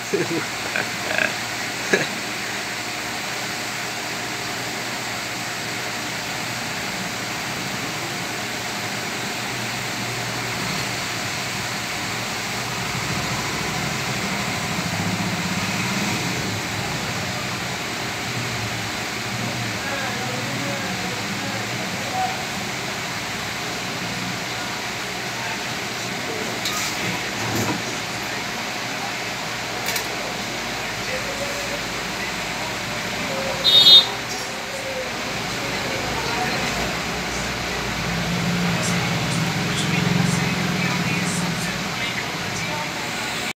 すごい。